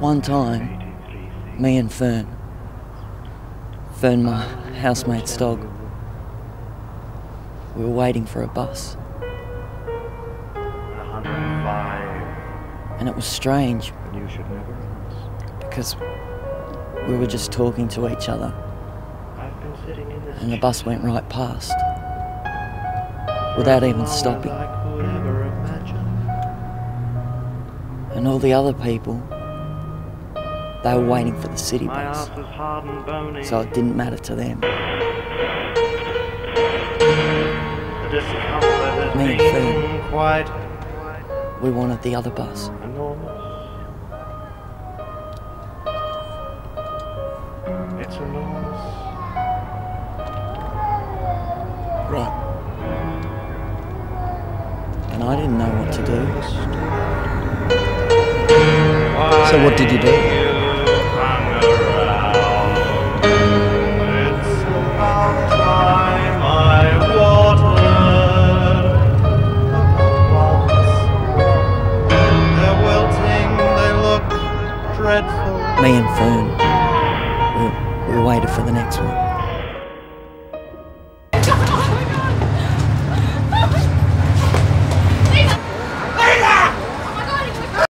One time, me and Fern, Fern, my housemate's dog, we were waiting for a bus. And it was strange because we were just talking to each other and the bus went right past without even stopping. And all the other people, they were waiting for the city bus, so it didn't matter to them. Me and Fern, we wanted the other bus. It's enormous. Right. And I didn't know what to do. So what did you do? Dreadful. Me and Fern, we, we waited for the next one.